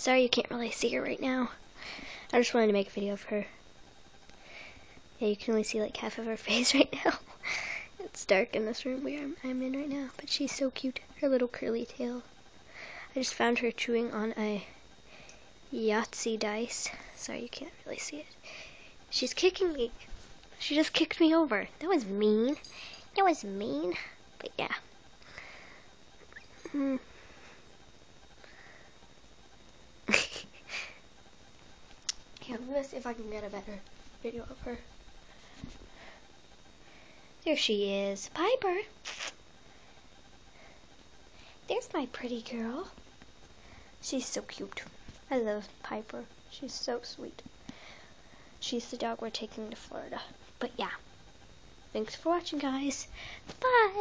Sorry you can't really see her right now. I just wanted to make a video of her. Yeah, you can only see like half of her face right now. it's dark in this room where I'm, I'm in right now, but she's so cute. Her little curly tail. I just found her chewing on a Yahtzee dice. Sorry, you can't really see it. She's kicking me. She just kicked me over. That was mean. That was mean. But yeah. Hmm. Yeah, I'm gonna see if I can get a better video of her. There she is. Piper. There's my pretty girl. She's so cute. I love Piper. She's so sweet. She's the dog we're taking to Florida. But yeah. Thanks for watching, guys. Bye.